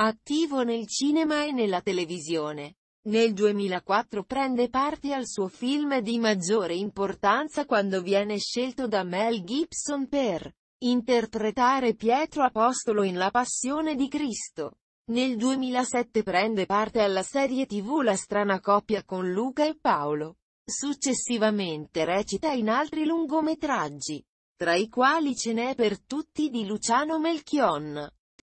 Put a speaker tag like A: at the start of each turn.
A: Attivo nel cinema e nella televisione. Nel 2004 prende parte al suo film di maggiore importanza quando viene scelto da Mel Gibson per interpretare Pietro Apostolo in La Passione di Cristo. Nel 2007 prende parte alla serie tv La strana coppia con Luca e Paolo. Successivamente recita in altri lungometraggi, tra i quali ce n'è per tutti di Luciano Melchion.